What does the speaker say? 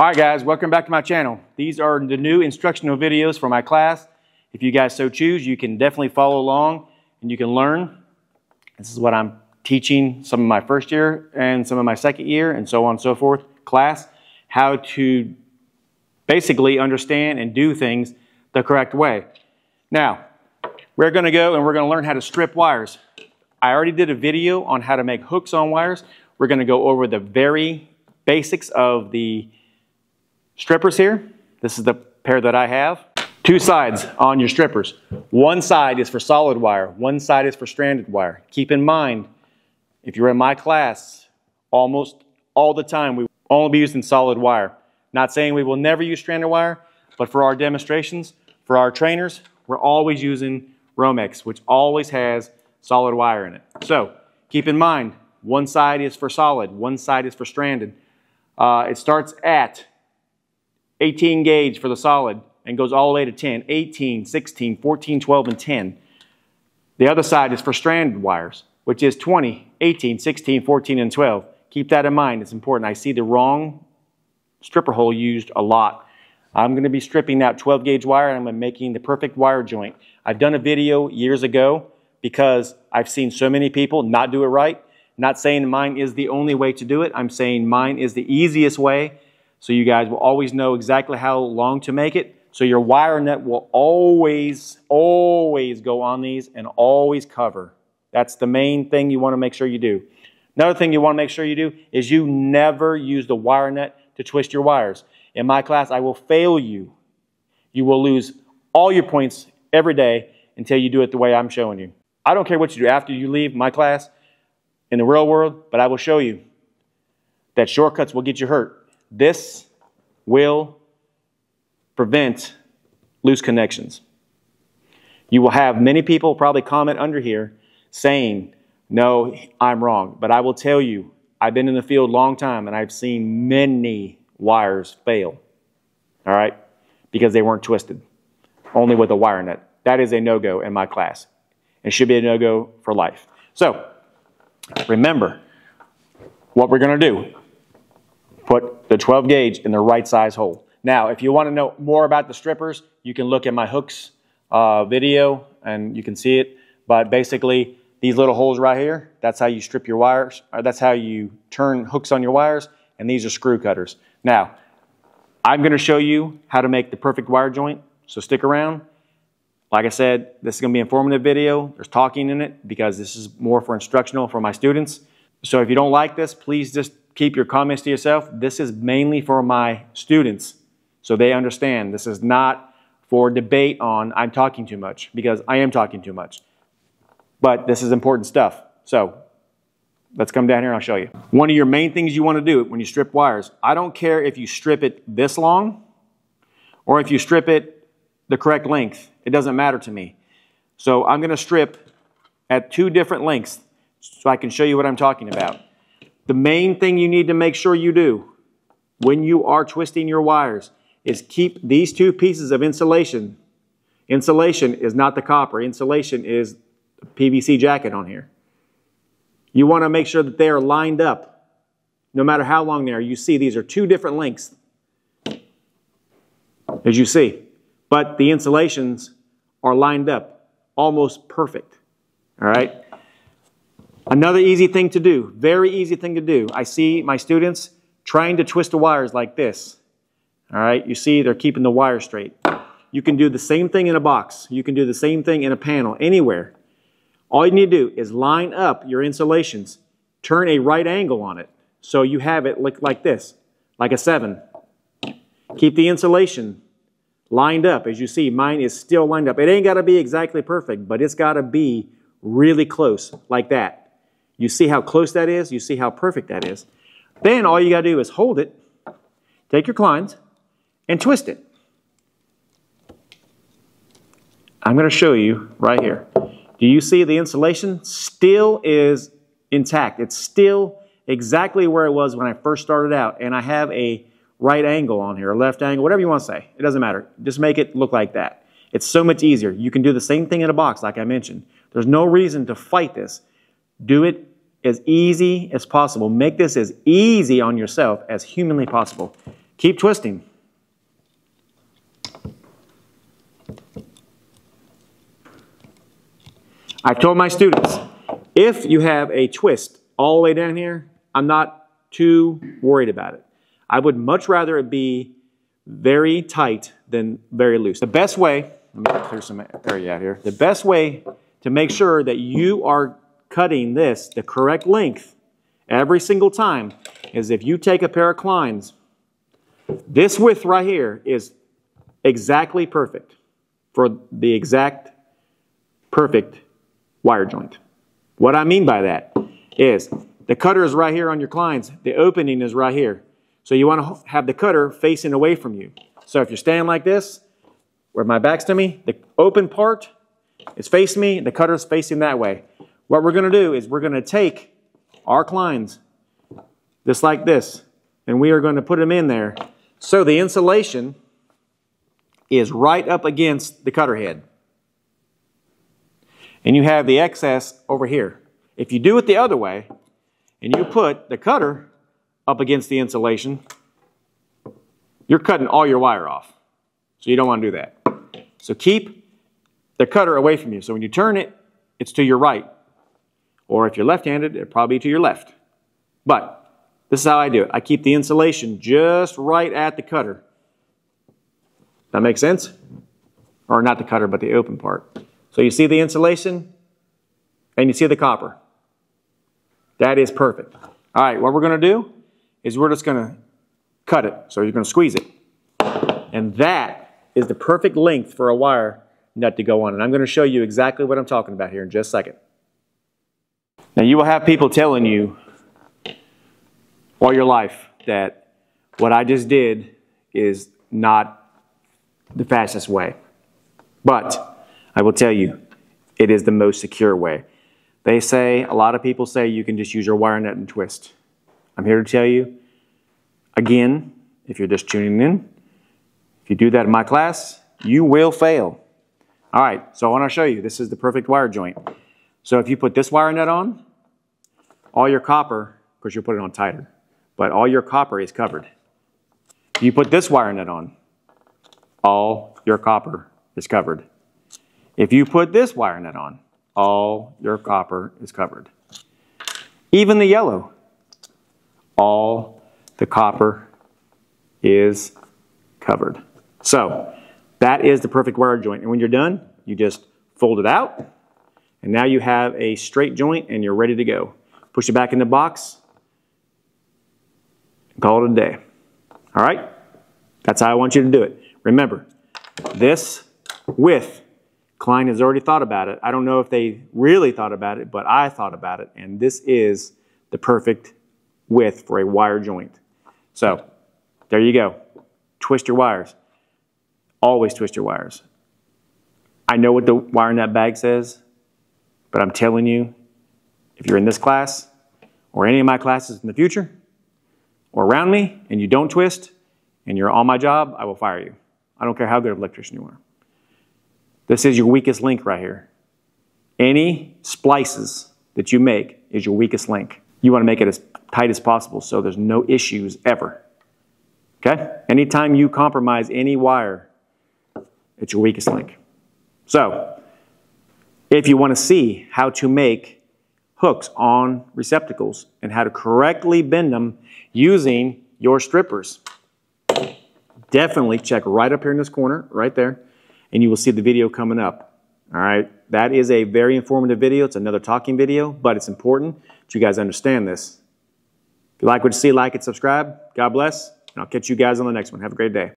All right, guys, welcome back to my channel. These are the new instructional videos for my class. If you guys so choose, you can definitely follow along and you can learn. This is what I'm teaching some of my first year and some of my second year and so on and so forth class, how to basically understand and do things the correct way. Now, we're going to go and we're going to learn how to strip wires. I already did a video on how to make hooks on wires. We're going to go over the very basics of the strippers here. This is the pair that I have. Two sides on your strippers. One side is for solid wire. One side is for stranded wire. Keep in mind, if you're in my class, almost all the time we only be using solid wire. Not saying we will never use stranded wire, but for our demonstrations, for our trainers, we're always using Romex, which always has solid wire in it. So keep in mind, one side is for solid, one side is for stranded. Uh, it starts at 18 gauge for the solid and goes all the way to 10, 18, 16, 14, 12, and 10. The other side is for stranded wires, which is 20, 18, 16, 14, and 12. Keep that in mind. It's important. I see the wrong stripper hole used a lot. I'm going to be stripping that 12 gauge wire and I'm making the perfect wire joint. I've done a video years ago because I've seen so many people not do it right. Not saying mine is the only way to do it. I'm saying mine is the easiest way so you guys will always know exactly how long to make it. So your wire nut will always, always go on these and always cover. That's the main thing you want to make sure you do. Another thing you want to make sure you do is you never use the wire nut to twist your wires. In my class, I will fail you. You will lose all your points every day until you do it the way I'm showing you. I don't care what you do after you leave my class in the real world, but I will show you that shortcuts will get you hurt. This will prevent loose connections. You will have many people probably comment under here saying, no, I'm wrong. But I will tell you, I've been in the field a long time and I've seen many wires fail. All right? Because they weren't twisted. Only with a wire nut. That is a no-go in my class. It should be a no-go for life. So, remember what we're going to do put the 12 gauge in the right size hole. Now, if you want to know more about the strippers, you can look at my hooks uh, video and you can see it. But basically, these little holes right here, that's how you strip your wires, that's how you turn hooks on your wires, and these are screw cutters. Now, I'm going to show you how to make the perfect wire joint, so stick around. Like I said, this is going to be an informative video. There's talking in it because this is more for instructional for my students. So if you don't like this, please just keep your comments to yourself. This is mainly for my students so they understand. This is not for debate on I'm talking too much because I am talking too much. But this is important stuff. So let's come down here and I'll show you. One of your main things you want to do when you strip wires, I don't care if you strip it this long or if you strip it the correct length. It doesn't matter to me. So I'm going to strip at two different lengths so I can show you what I'm talking about. The main thing you need to make sure you do when you are twisting your wires is keep these two pieces of insulation. Insulation is not the copper. Insulation is the PVC jacket on here. You want to make sure that they are lined up no matter how long they are. You see these are two different lengths as you see. But the insulations are lined up almost perfect. All right? Another easy thing to do, very easy thing to do. I see my students trying to twist the wires like this. All right, you see they're keeping the wire straight. You can do the same thing in a box. You can do the same thing in a panel, anywhere. All you need to do is line up your insulations, turn a right angle on it. So you have it look like this, like a seven. Keep the insulation lined up. As you see, mine is still lined up. It ain't got to be exactly perfect, but it's got to be really close, like that. You see how close that is? You see how perfect that is? Then all you got to do is hold it, take your Kleins, and twist it. I'm going to show you right here. Do you see the insulation still is intact? It's still exactly where it was when I first started out. And I have a right angle on here, a left angle, whatever you want to say. It doesn't matter. Just make it look like that. It's so much easier. You can do the same thing in a box, like I mentioned. There's no reason to fight this. Do it as easy as possible. Make this as easy on yourself as humanly possible. Keep twisting. I told my students, if you have a twist all the way down here, I'm not too worried about it. I would much rather it be very tight than very loose. The best way, let me clear some area out here. The best way to make sure that you are cutting this the correct length every single time is if you take a pair of Kleins, this width right here is exactly perfect for the exact perfect wire joint. What I mean by that is the cutter is right here on your Kleins. The opening is right here. So you want to have the cutter facing away from you. So if you're standing like this, where my back's to me, the open part is facing me, the cutter is facing that way. What we're going to do is we're going to take our Kleins, just like this, and we are going to put them in there. So the insulation is right up against the cutter head and you have the excess over here. If you do it the other way, and you put the cutter up against the insulation, you're cutting all your wire off. So you don't want to do that. So keep the cutter away from you. So when you turn it, it's to your right. Or if you're left-handed, it'll probably be to your left. But this is how I do it. I keep the insulation just right at the cutter. That makes sense? Or not the cutter, but the open part. So you see the insulation and you see the copper. That is perfect. All right, what we're going to do is we're just going to cut it. So you're going to squeeze it. And that is the perfect length for a wire nut to go on. And I'm going to show you exactly what I'm talking about here in just a second. Now you will have people telling you all your life that what I just did is not the fastest way. But I will tell you, it is the most secure way. They say, a lot of people say you can just use your wire nut and twist. I'm here to tell you, again, if you're just tuning in, if you do that in my class, you will fail. All right, so I want to show you, this is the perfect wire joint. So if you put this wire nut on, all your copper, of course you'll put it on tighter, but all your copper is covered. You put this wire nut on, all your copper is covered. If you put this wire nut on, all your copper is covered. Even the yellow, all the copper is covered. So that is the perfect wire joint. And when you're done, you just fold it out. And now you have a straight joint and you're ready to go. Push it back in the box. Call it a day. All right? That's how I want you to do it. Remember, this width Klein has already thought about it. I don't know if they really thought about it, but I thought about it, and this is the perfect width for a wire joint. So there you go. Twist your wires. Always twist your wires. I know what the wire nut bag says, but I'm telling you, if you're in this class or any of my classes in the future or around me and you don't twist and you're on my job, I will fire you. I don't care how good of an electrician you are. This is your weakest link right here. Any splices that you make is your weakest link. You want to make it as tight as possible so there's no issues ever. Okay? Anytime you compromise any wire, it's your weakest link. So, if you want to see how to make hooks on receptacles and how to correctly bend them using your strippers, definitely check right up here in this corner, right there and you will see the video coming up. All right, that is a very informative video. It's another talking video, but it's important that you guys understand this. If you like what you see, like and subscribe. God bless, and I'll catch you guys on the next one. Have a great day.